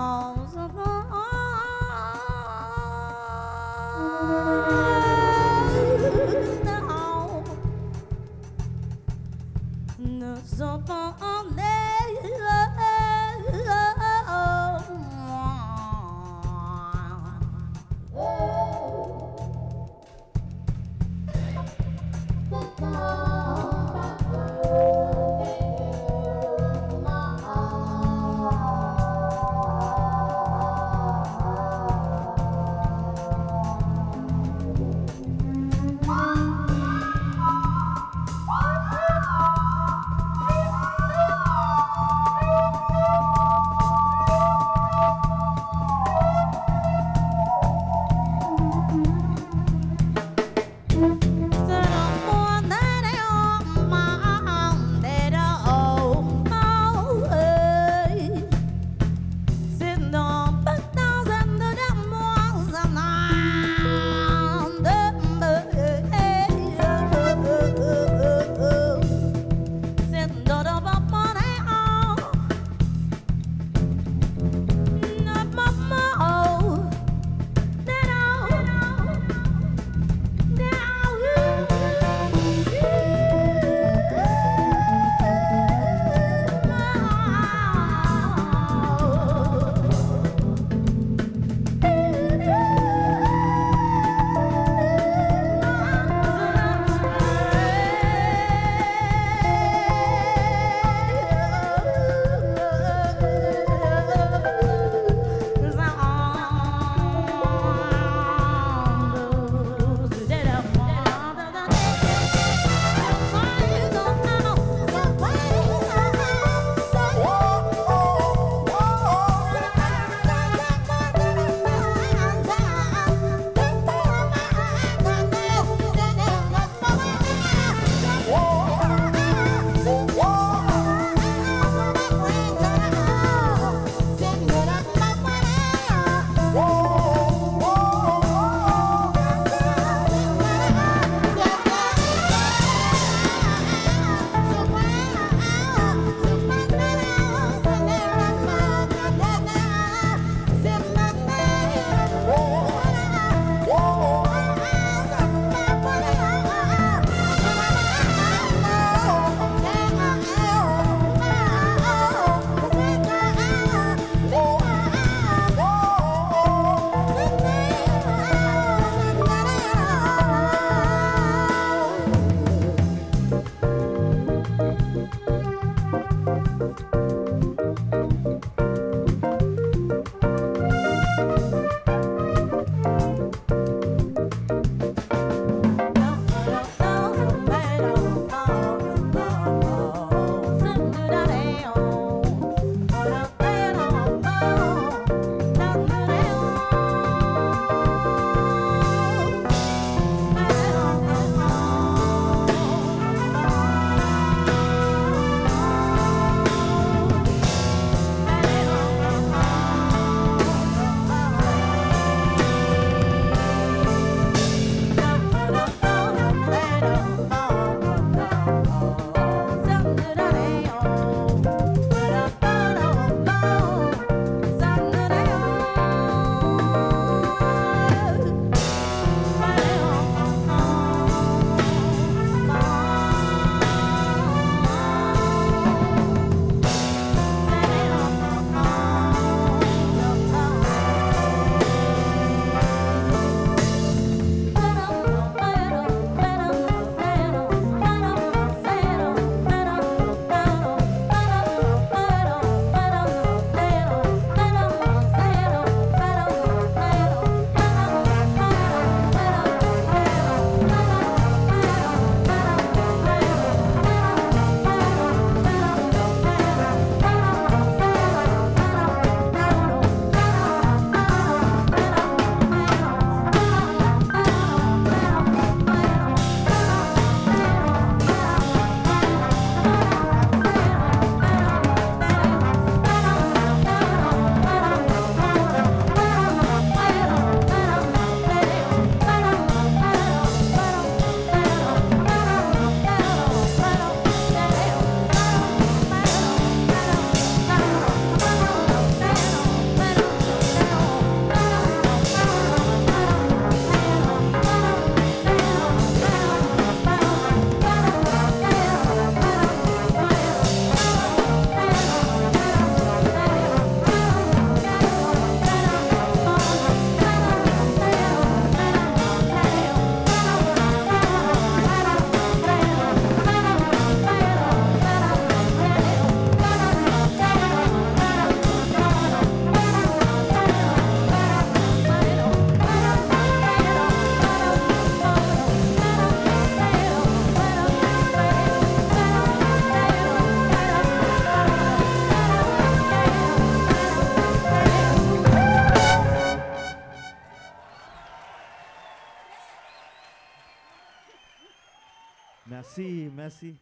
哦。Messy.